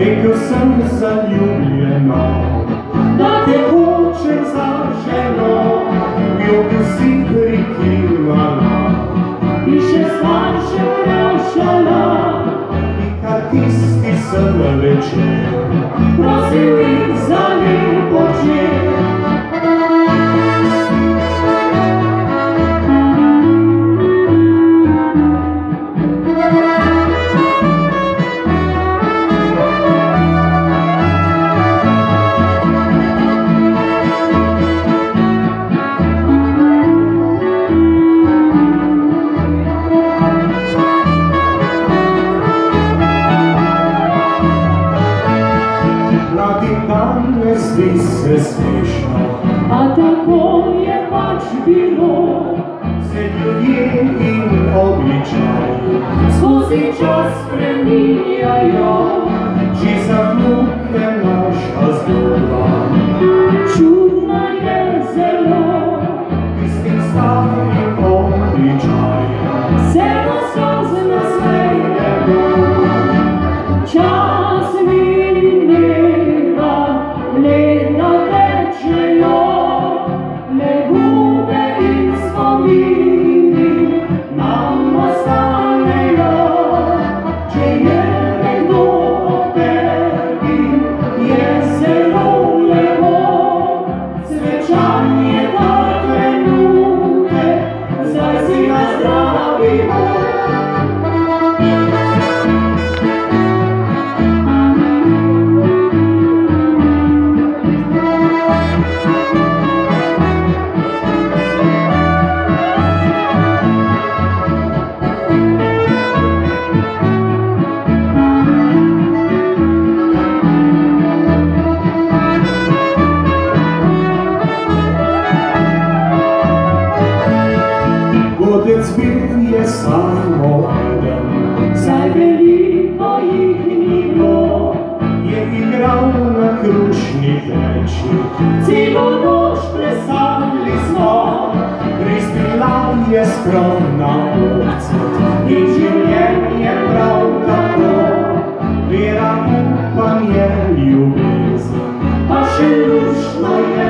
Rekao sam zaljubljeno Da te hoćem za ženo Ljubu si prikimala Više slaže prešala I kad isti sam večer Prosili za ljepoće mladim danes zdi se smešno, A tako je pač bilo, se ljudje in običaji, skozi čas spreminjajo. it's been samochodem Zawieliło ich niebo Je igrał na kruśni wlecznik Cimo nóż plesali smo Ristila je skromna obcet I življenje prav tako Vera upam je ljubezen Pa še